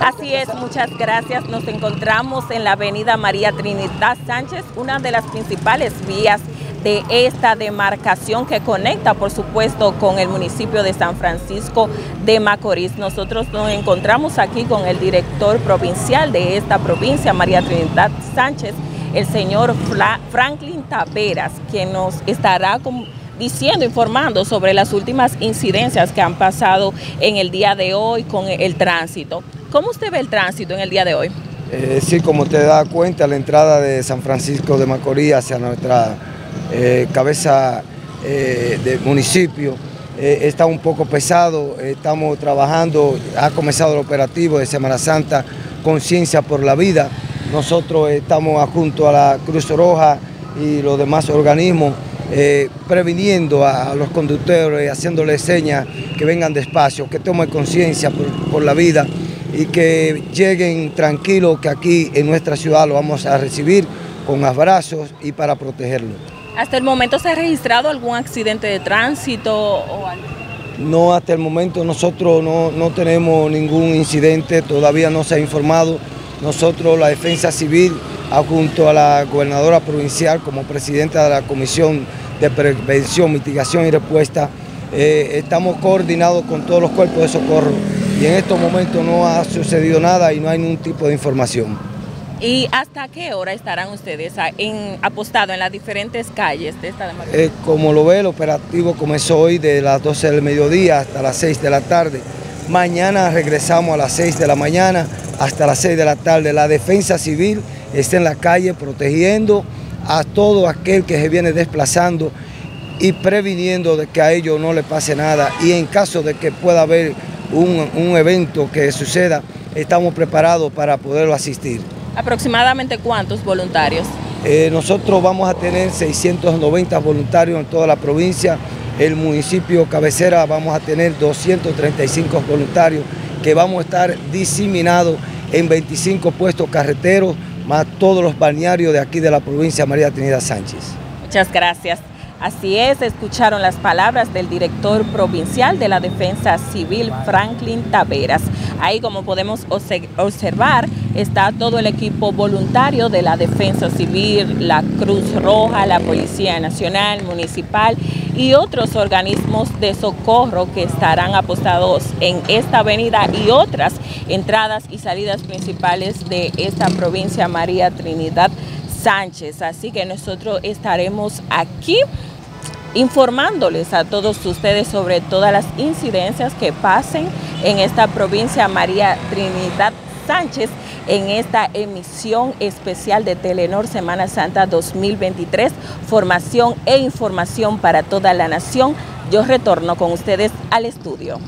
Así es, muchas gracias. Nos encontramos en la avenida María Trinidad Sánchez, una de las principales vías de esta demarcación que conecta, por supuesto, con el municipio de San Francisco de Macorís. Nosotros nos encontramos aquí con el director provincial de esta provincia, María Trinidad Sánchez, el señor Franklin Taveras, quien nos estará diciendo, informando sobre las últimas incidencias que han pasado en el día de hoy con el tránsito. ¿Cómo usted ve el tránsito en el día de hoy? Eh, sí, como usted da cuenta, la entrada de San Francisco de Macorís hacia nuestra eh, cabeza eh, del municipio eh, está un poco pesado, estamos trabajando, ha comenzado el operativo de Semana Santa, Conciencia por la Vida, nosotros estamos junto a la Cruz Roja y los demás organismos previniendo a, los conductores, haciéndoles señas que vengan despacio, que tomen conciencia por, la vida y que lleguen tranquilos que aquí en nuestra ciudad lo vamos a recibir con abrazos y para protegerlo. ¿Hasta el momento se ha registrado algún accidente de tránsito o algo? No, hasta el momento nosotros no, tenemos ningún incidente, todavía no se ha informado. Nosotros, la Defensa Civil, junto a la gobernadora provincial como presidenta de la Comisión de Prevención, Mitigación y Respuesta, eh, estamos coordinados con todos los cuerpos de socorro y en estos momentos no ha sucedido nada y no hay ningún tipo de información. ¿Y hasta qué hora estarán ustedes apostados en las diferentes calles de esta eh, como lo ve, el operativo comenzó hoy de las 12 del mediodía hasta las 6 de la tarde. Mañana regresamos a las 6 de la mañana hasta las 6 de la tarde. La defensa civil está en la calle protegiendo a todo aquel que se viene desplazando y previniendo de que a ellos no le pase nada. Y en caso de que pueda haber un, un evento que suceda, estamos preparados para poderlo asistir. ¿Aproximadamente cuántos voluntarios? Eh, nosotros vamos a tener 690 voluntarios en toda la provincia. El municipio cabecera vamos a tener 235 voluntarios que vamos a estar diseminados en 25 puestos carreteros, más todos los balnearios de aquí de la provincia María Trinidad Sánchez. Muchas gracias. Así es, escucharon las palabras del director provincial de la Defensa Civil, Franklin Taveras. Ahí, como podemos observar, está todo el equipo voluntario de la Defensa Civil, la Cruz Roja, la Policía Nacional, Municipal y otros organismos de socorro que estarán apostados en esta avenida y otras entradas y salidas principales de esta provincia María Trinidad Sánchez. Así que nosotros estaremos aquí informándoles a todos ustedes sobre todas las incidencias que pasen en esta provincia María Trinidad Sánchez en esta emisión especial de Telenor Semana Santa 2023, formación e información para toda la nación. Yo retorno con ustedes al estudio.